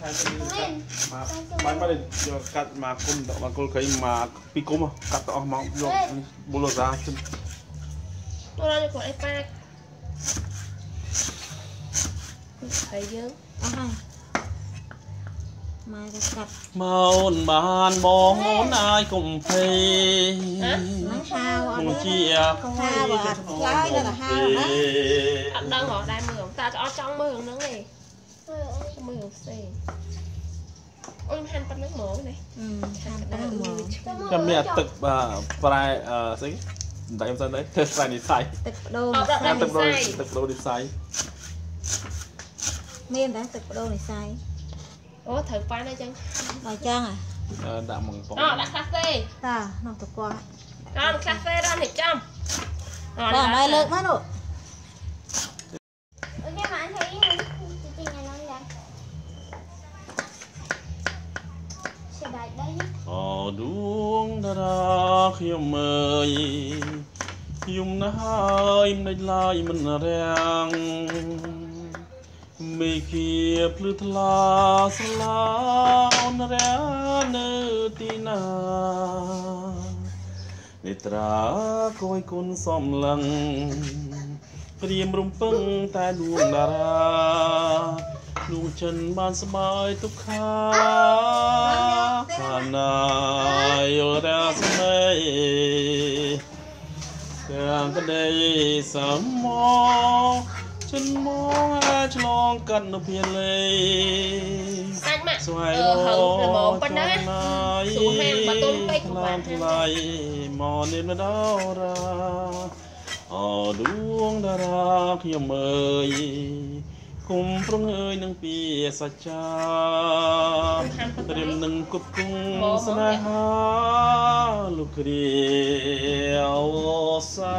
ខាងនេះបាញ់មកយកកាត់មកគុំដកមកគល់ក្រៃមកពីគុំកាត់ទៅអស់មកយកប៊ូឡូសាជិះប៊ូឡូសាគាត់អីប៉ាហើយយើងអស់ហើយមកកាត់មកបានបងអូនអាយកុំភ័យមកហៅអត់ជាហៅអត់ឡើយដល់ហៅអត់ដឹងហ៎ដែរមើលតាអត់ចង់មើលរឿងហ្នឹងទេ ទៅអូនមើលផ្សេងអូនហាន់ប៉ុណ្ណឹងហ្មងណាហាន់ប៉ុណ្ណឹងហ្មងខ្ញុំមានទឹកប្រែស្អីមិនដឹងមិនដឹងធ្វើស្រែនិស័យទឹកបដូរទឹកបដូរទឹកបដូរនិស័យមានដែរទឹកបដូរនិស័យអូត្រូវប៉ាន់អីចឹងដល់ចឹងហ៎ដាក់មកបងអូដាក់ខ្លះទេតានោះទៅគាត់ដល់ខ្លះទេដល់នេះចាំអត់ដល់ឲ្យលើកមកនោះ នដេចឡើយមិនរាំងមេគៀភ្លឺថ្លាស្រឡាអូនរានៅទីណានេត្រាគួយគុណសំឡឹងព្រាមរំពឹងតែដួងតារានោះចិនបានស្បើយទុកខាខាណាយល់រាស្មី រឿងក្តីសមមកចិនមកឆ្លងកាត់នៅភៀលេសាច់ម៉ាក់ស្វ័យរហូតមកប៉ុណ្ណឹងសួរហាងបើទុំពេកបានថ្លៃមកនេះម្ដងរាអូដួងតារាខ្ញុំអើយ គុំប្រងើយនឹងពីសច្ចាត្រៀមនឹងគប់គង់ស្នេហាលោកគ្រាវសា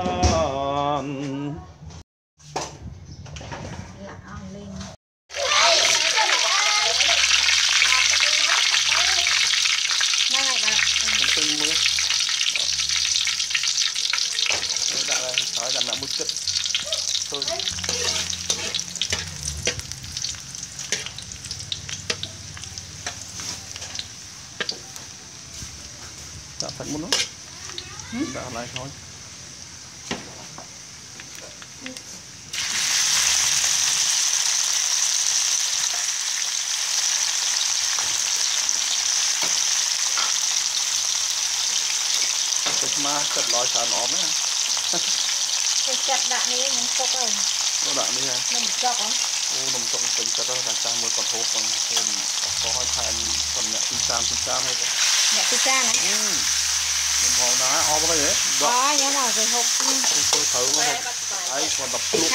នលាក់អស់លេង đây này bạn ខ្ញុំពេញមើលដាក់ឡើងហើយដាក់ដាក់មួយគិត ទៅដាក់សាច់មុនហ្នឹងដាក់ឡើងហើយទឹកមកទឹកឡយច្រើនអមណាទៅចាត់ដាក់នេះនឹងទុកហើយទៅដាក់នេះហ៎នឹងចុកហ៎អូនំចុកពេញចិត្តទៅតែចាស់មួយគាត់ហូបគាត់ហូបអស់ក៏ឲ្យថែមគាត់អ្នកទី30ទី30ហើយគាត់អ្នកពិសាណា còn đã o bao vậy. Đó nhớ là cái hộp tôi thử mà ấy còn đập luôn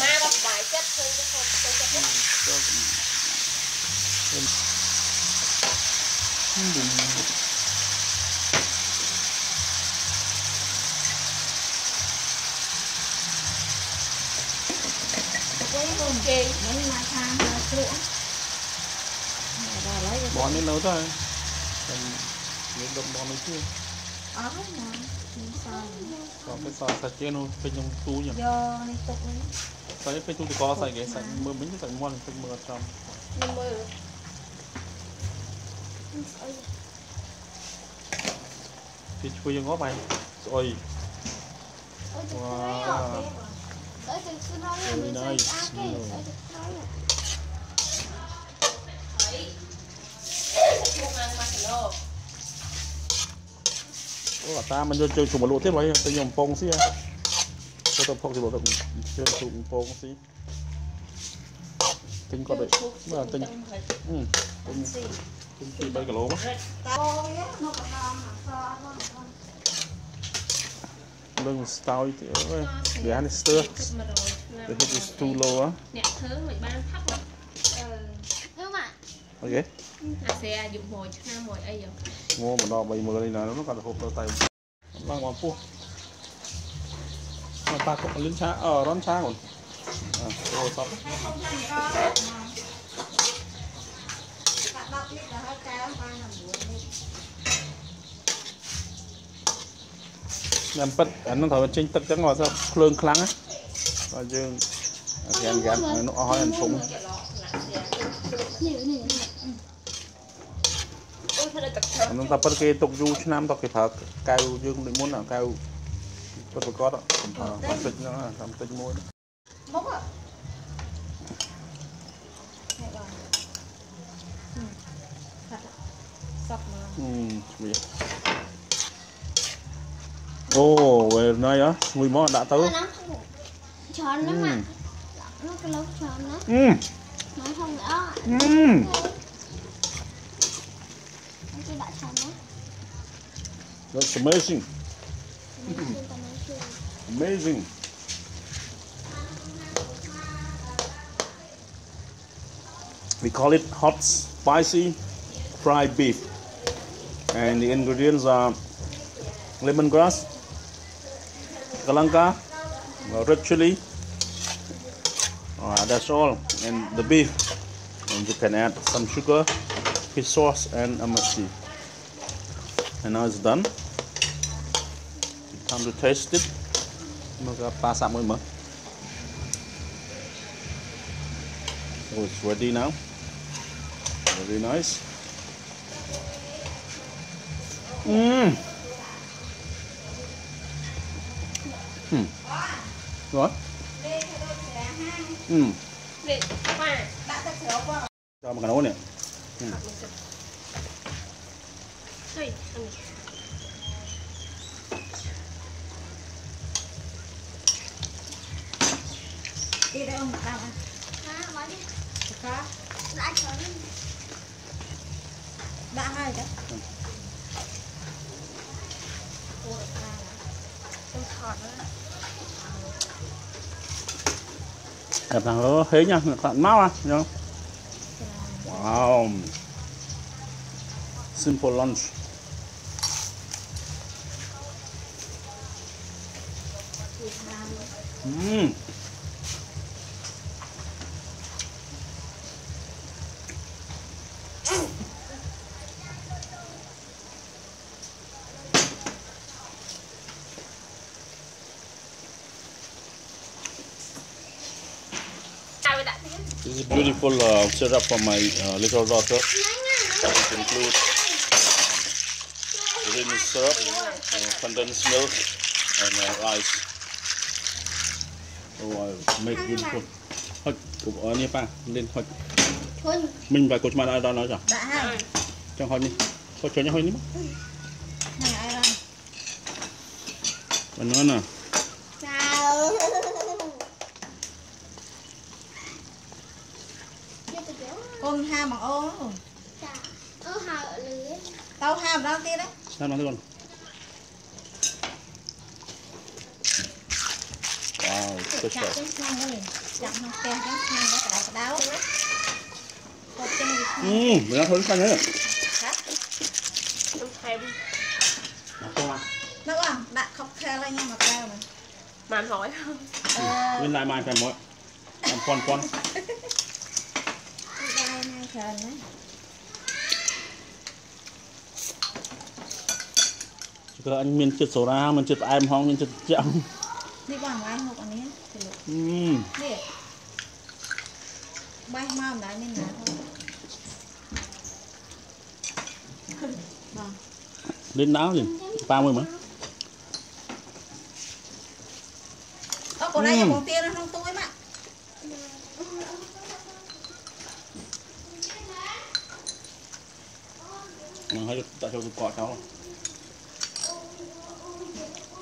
mà đập bài chết thôi cái hộp tôi chết bỏ lên nấu thôi. Mình đụng bò lên chưa còn cái sò sạch kia luôn bên trong tú nhỉ sạch bên tú thì có sạch cái sạch mưa mình sạch mua sạch mưa trong thì chui vô ngó mày rồi wow cái đây đây Ủa, ta mình chơi chủ một lỗ tiếp rồi, tôi nhầm phong xí à. Tôi tập phong thì lỗ tập chơi chủ phong xí. Tinh có đấy, mà tinh, ừ, tinh, tinh tinh bay cả lỗ mà. Lưng style thì ơi, để ăn stir, để hết is too low á. Nè, thứ mình ban mà. Ok. À, xe dùng mồi, chana mồi, ấy rồi. ងមកដល់30000នេះណានោះគាត់ទៅហូបទៅតែឡើងមកពោះមកតាកុកលិនឆាអឺរនឆាគាត់អឺអូសតដាក់10លីត្រទៅហើយកែវបាន9លីត្រញ៉ាំប៉ិតអានោះត្រូវចេញទឹកចឹងគាត់ថាភ្លើងខ្លាំងណាដល់យើងអាហ្គានហ្គាននោះអស់ហើយអាធំ Nhiều này មិនឲ្យទឹកឆឹ អានឹងតែប៉ុតគេទុកយូរឆ្នាំតគេប្រើកែវយើងដូចមុនអាកែវពិតប្រកបខ្ញុំប្រើបន្តិចហ្នឹងអាបន្តិចមួយ មុខហ៎នេះបងហឹមសក់មក អឺស្វាអូវេណៃអ្ហ៎មួយមកដាក់ទៅ nó tròn nó mà nó cái lấu tròn đó អឺ nói không nữa អឺ nó chỉ đã tròn đó That's amazing. Amazing. We call it hot spicy fried beef. And the ingredients are lemongrass kalanka uh, red chili. Uh, that's all. And the beef. And you can add some sugar barbecue sauce and MSG. And now it's done. Time to taste it. We're pass out more. So oh, it's ready now. Very nice. Mmm. Hmm. What? Hmm. Cho một cái nấu nè. 嗯。对，嗯。đi đây ông đang ăn à, bán đi cá đã đã hai đấy ừ. ôi à con thọt nữa gặp thằng nó thế nhá còn máu à, đúng không? Wow. Simple lunch. Mmm. Is beautiful uh, syrup for my uh, little daughter. It includes um, green syrup, uh, condensed milk, and uh, rice. Oh, I make beautiful. Thôi, cục ở nha pa, lên thôi. Mình phải cột mà đã nói rồi. Trong thôi đi. Thôi cho nhau hơi đi mà. này ai rồi Và nó nè. sao Chưa từ chỗ con ha bằng ô Dạ Ô hà ở lưới Tao ha bằng đó kia đấy Sao nó luôn Wow, good job. Mmm, nó thơm xanh nữa. Nó thơm. Nó ngon. Nó ngon, đặt cocktail lên nha mà cao này. Màn hỏi không? Nguyên lại màn phải mỗi. Làm con con. ច្រើនណាគឺអញមានចិត្តសូរ៉ាមានចិត្តផ្អែមហងមានចិត្តចាក់នេះបងអាយហូបអានេះទៅលោកនេះបាយមកម្ដងនេះណាបងលេងដល់នេះប៉ាមួយមើលអូកូនឯងយកមកទៀតក្នុងទូឯម៉ា hơi tạo cho cọ cháu?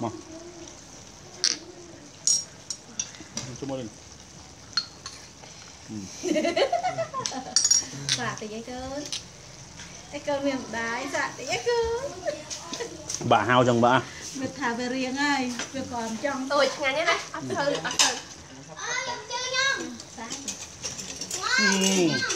Mà cho mọi người bà thì dễ cơn cái cơn miệng đái. Dạ thì dễ cơn bà hao chẳng bà. Việc thả về riêng ai việc còn trong tôi ngàn nhé này. Ăn thử ăn thử. Ờ, ừ.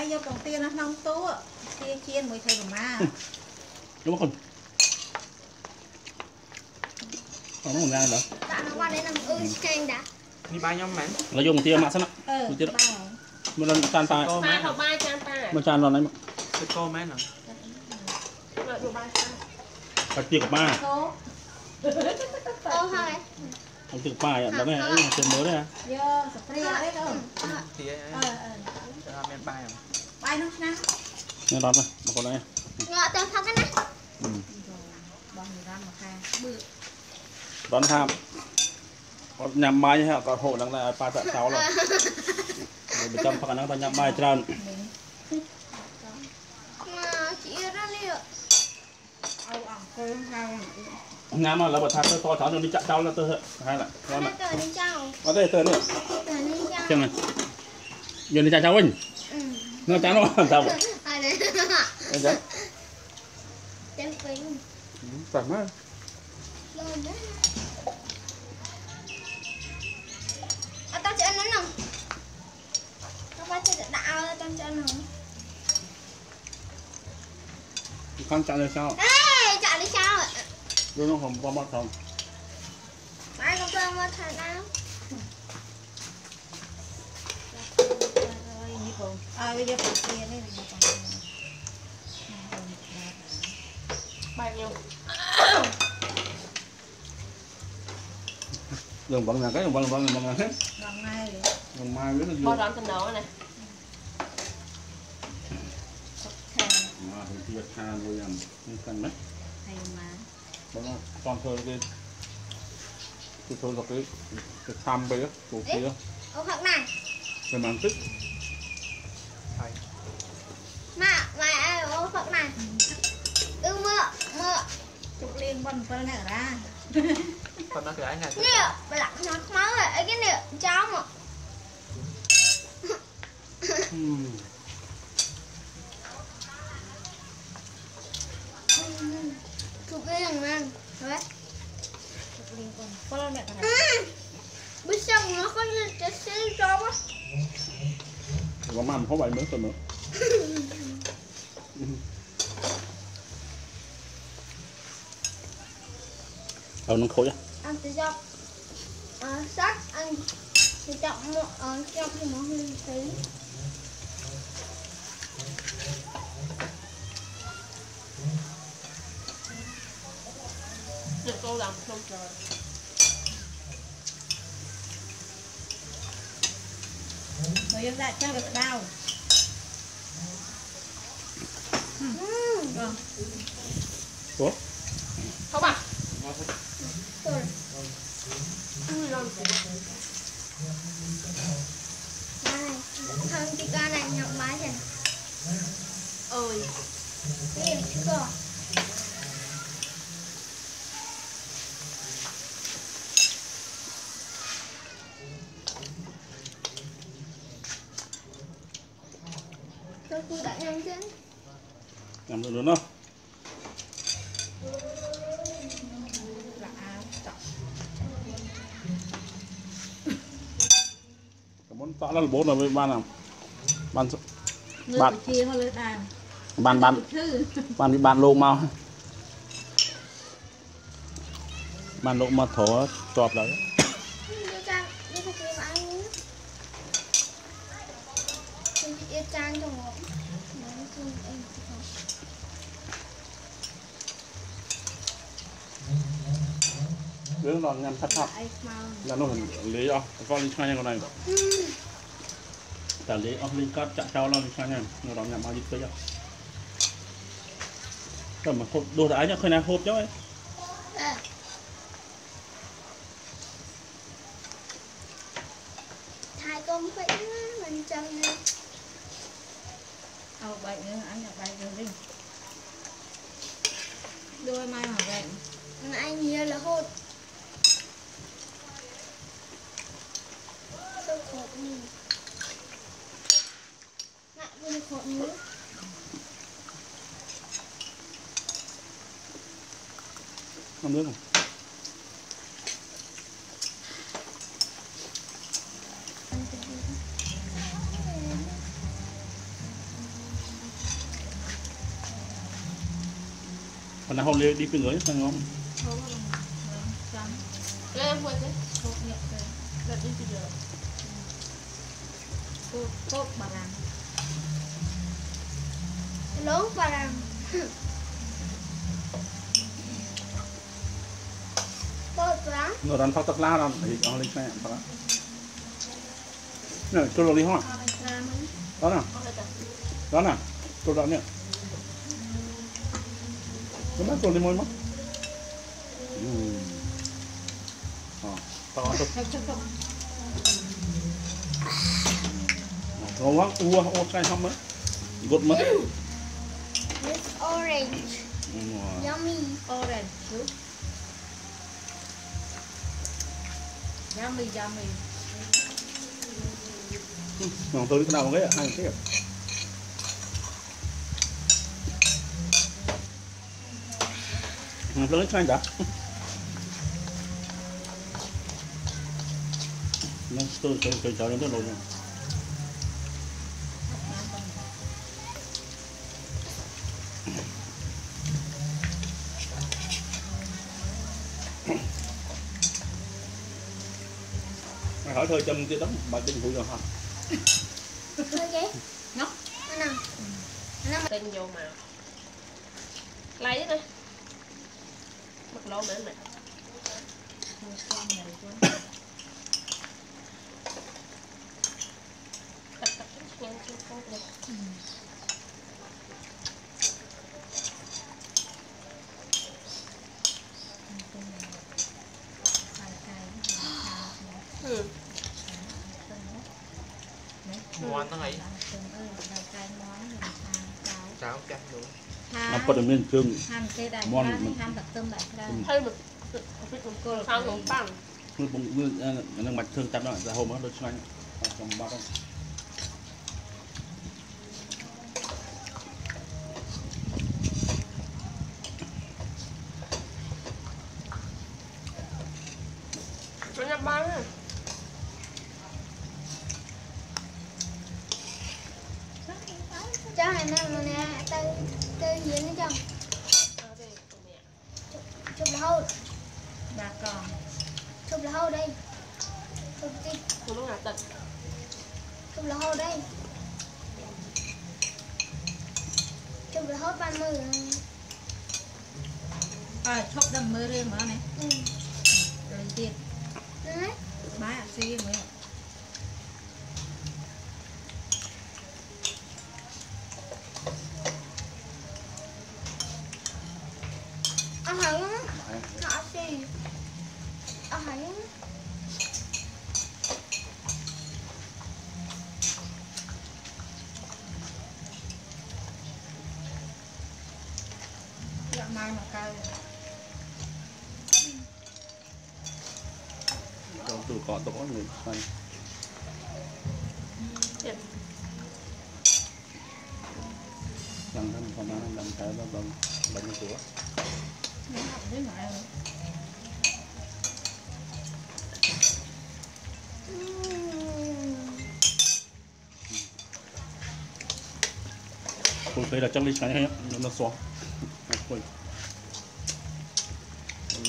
មិនហ្នឹងម៉ែឲ្យយកកងទៀននៅក្នុងទូទាជៀនមួយថៃប្រមា đúng không không có ngang đâu Tạ nó qua đây làm ư chanh đã នេះបាយខ្ញុំមែន nó dùng tia mạ sẵn á អឺ មួយទៀត បាយ một lần chan tay កោ ប៉ា មែន ថបាយចានប៉ា một chan vào đấy ទឹកកោមែនហ៎ យកបាយចាន phải tiệc ba គោ Ô thôi không tiệc ba vậy đó này ấy tiền mới đấy à យកស្ព្រីអីទៅ ទីអី អឺអឺ អ ត់មានបាយហ៎ បាយនោះឆ្នាំ nghe lắm rồi một con này Ngọ tao thắp cái này បងនិរានមកខាបឺ đón tham có nhằm mai ha có hộ đằng này ba tạ sáu rồi Rồi bị trong phần năng ta nhằm mai trơn Mà chị ra đi ạ អោអង្គើហៅ ngắm mà là bật thang tôi to cháu rồi đi chặn cháu là tôi hay là con Đây này tờ đi chào có đây tôi nữa Tờ đi chào xem này giờ đi chặn cháu Ừ. Nó chán nó làm sao vậy? À đấy. Tên quỳnh thoải mái. À tao ăn nó nồng Tao ba chỉ đạo tao chỉ ăn con chặn là sao? Ê chào ạ? Đưa nó không qua mắt không? Ai có cơ mà thả nào không? À, bây giờ phải kia đây là bao nhiêu? Đường bận là cái đường bận bận là bận hết. Lần mai rồi. ngày mai biết nó. Bao đón tình đầu này. Mà thì kia than vô dần, không cần đấy. Hay mà. Bao nó con thôi cái cái thôi là cái cái tham bây á, cổ kia. Ô thật này. Cái màn tích. ប៉ុន7នេះរ៉ា គាត់មកគឺឯងណា Nè bà lặng nó máu rồi ấy cái nè cháu mà Ừm. Chụp cái thằng này Đấy ជុកលៀងប៉ុន7នេះរ៉ា Ừ Biết sao nó có như cái xí cho á có màn không phải mới tuần nữa thôi nó khối á. Ăn tự cho ờ, sắc ăn. Tự chọn một trong thì nó hơi tí được cô làm không trời Rồi em lại cho được bao. làm luôn đúng không muốn tỏ là bố là với ban nào ban bạn bạn bạn bạn bị bạn lô mau. Bạn lô mà thổ chọp đấy. នោះដល់ញ៉ាំឆាប់ឆាប់ដល់នោះលេអស់ក៏លេឆ្ងាញ់ហ្នឹងគាត់តែលេអស់លេកាត់ចាក់ចោលដល់លេឆ្ងាញ់ហ្នឹងដល់ញ៉ាំមកយឺតពេកអត់តែមកហូបដូចតែឯងឃើញណាហូបចុះឯង Bà ràng lớn và làm. Tốt lắm nó rắn phao tắc la rắn thì nó lên xe phao nè cho nó đi hoa đó nè. Đó nè. Cho đó nè nó bắt tôi đi môi mất ờ. To thật Thô thô thô ngon quá. Ua ua cái không mất gột mất. It's orange. Yummy. Orange. Juice Yummy yummy. Ngon tôi cái nào cái hai cái Nó lớn cho đã. Nó tôi tôi tôi cho nó tới rồi Mày hỏi thôi châm cái đống bà châm hụi rồi hả? thôi vậy? Ngốc. Anh nào anh nào Tên vô mà. Lấy đi Bắt lô mẹ mẹ Con này con Cắt cắt ngang trên con này ប៉ុន្តែមានជើងហាន់គេដែរមិនហាន់តែខ្ទឹមដែរក្រៅហើយពីបង្គោលខាងនំប៉័ងគឺបងវាអានឹងមិនធ្វើតាមដល់ហូមដល់ឆ្ងាញ់ចាំបាត់ហ្នឹង gì nữa chồng À chụp là hâu Bà còn chụp là hâu đây. Chụp đi nó ngả tật chụp là hâu đây chụp là hâu ban mười Ờ chốc đầm mơ riêng mà này. Ừ. Rồi tiền. Đấy. Bá ạ suy mới ăn Mai mà cao trong từ có tổ người xoay lần thân còn đang làm cái đó bằng bằng của. Nó học với ngoại rồi tôi thấy là trong ly xoay hay nó nó xóa Ôi.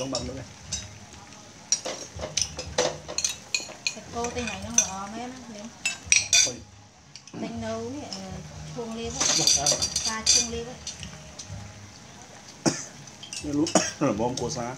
Giống bằng nữa này cô tên này nó ngọ mấy nó liền nấu ấy, ờ, chuông liếp á. Xa. Chuông liếp á. Như lúc là bom cô xa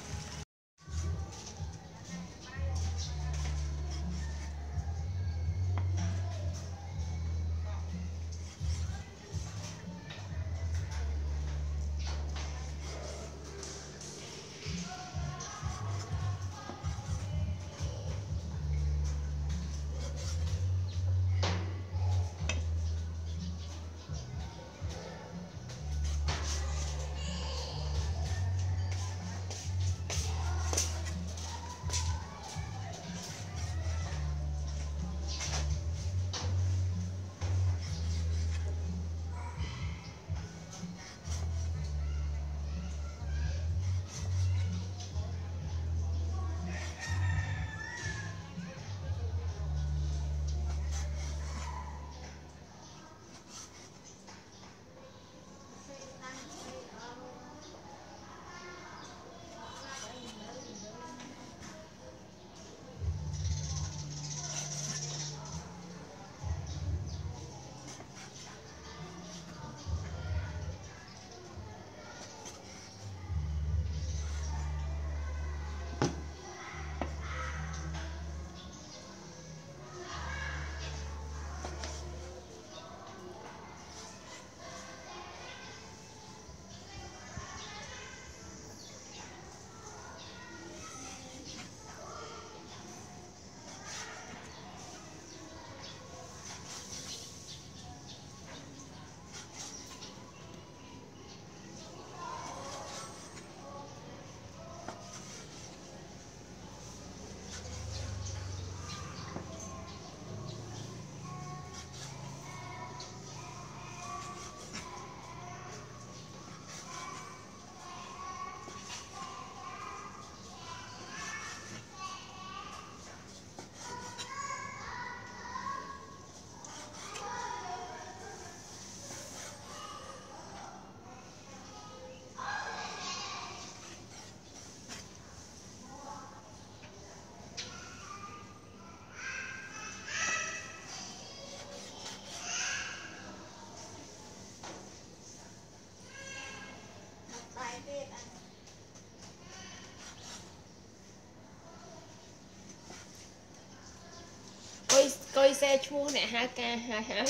យសេឈ្មោះអ្នកហៅការហើយហើយ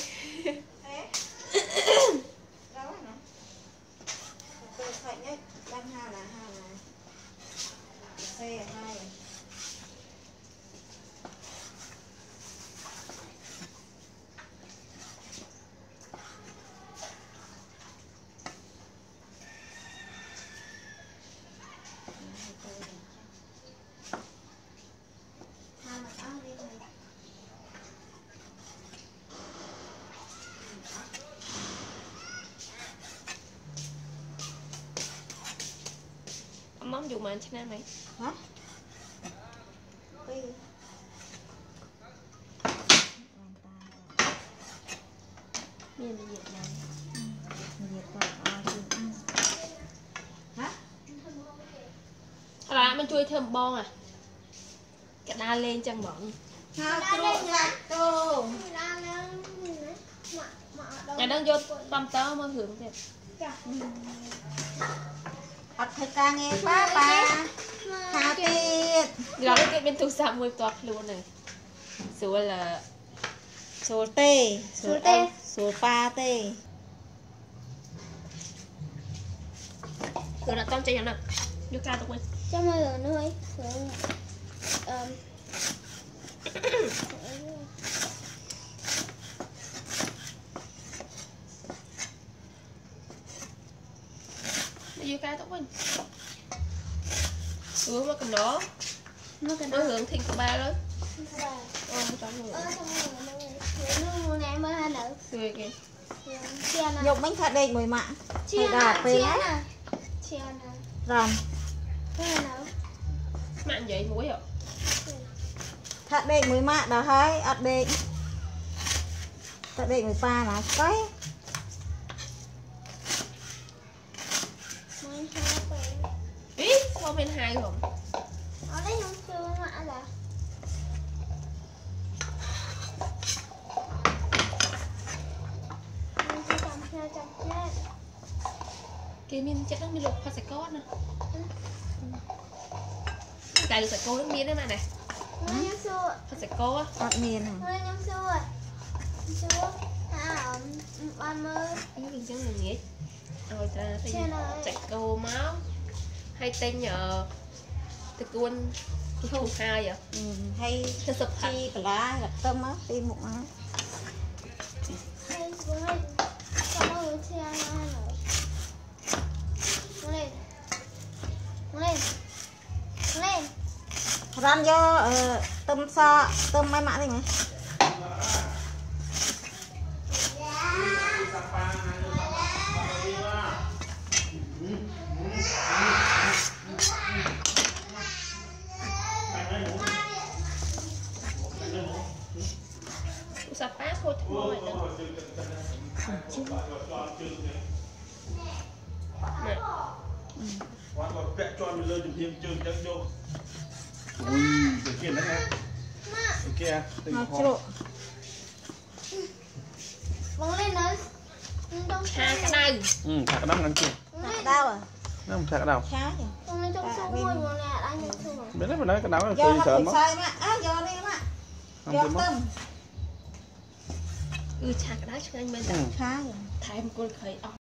đâu á nè tôi phải nhất đang hai là hai là xe ម៉មយូរប៉ុន្មានឆ្នាំហីហ៎មានវិញ្ញាណវិញ្ញាណក៏អស់ជាងអានហ៎អាមិនជួយធ្វើម្បងអាកដាលេងចឹងហ្មងហៅគ្រូឡាក់តូឡានឹងមកមកដល់អានឹងយកតំតមករឿងទៀតចា អត់ធ្វើការងារប៉ាប៉ាខាទៀតដល់គេមានទូរស័ព្ទមួយផ្ទាល់ខ្លួនហ្នឹងស្រួលស្រួលទេស្រួលទេស្រួលប៉ាទេគាត់អត់ចង់ចេញអានោះយកការទៅវិញចាំមើលអានោះអីស្រួល nó cái nó lượng thiên của ba đó ờ, Nhục bánh thật đây mười mạng. Chia nào, chia nào. Chia Mạng vậy muối à? hả? Thật đây mười mạng đó hay, ọt đây. Thật đây mười pha là cái. Ý, không bên hai không? គេមានចិត្តហ្នឹងមានលោកផាសកោណាតែលោកសាកោហ្នឹងមានទេម៉ែណាខ្ញុំសួរផាសកោអត់មានខ្ញុំសួរសួរថាបានមើលខ្ញុំវិញចឹងល្ងាចឲ្យត្រាទិញសាកោមកហើយទិញទឹកគួនធូរហើយហើយទៅសុខជីបន្លាទៅមកពីមុខមក បានយកខ្ទឹមសខ្ទឹមឲ្យម៉ាក់នេះមើល អាខ្ទឹមហោះបងលេងនៅឆាក្តៅឆាក្តៅហ្នឹងជិះក្តៅហ្នឹងឆាក្តៅឆាបងលេងចង់សុកមួយបងលេងអត់អាចនឹងធ្វើមែនទេបងលេងក្តៅទៅច្រើនមកយកមកអើយកនេះមកយកខ្ទឹមគឺឆាក្តៅឆ្ងាញ់មែនតើឆាថែមគល់ក្រៃអស់